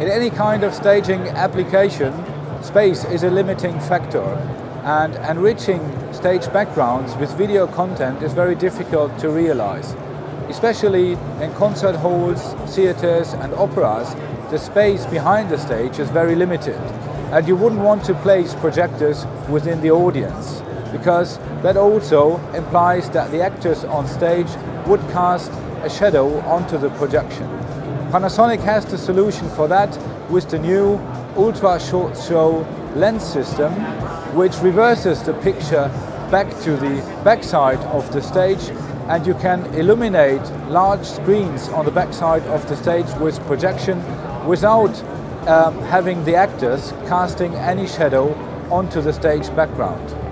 In any kind of staging application, space is a limiting factor and enriching stage backgrounds with video content is very difficult to realize. Especially in concert halls, theaters and operas, the space behind the stage is very limited and you wouldn't want to place projectors within the audience because that also implies that the actors on stage would cast a shadow onto the projection. Panasonic has the solution for that with the new ultra short throw lens system which reverses the picture back to the backside of the stage and you can illuminate large screens on the backside of the stage with projection without um, having the actors casting any shadow onto the stage background.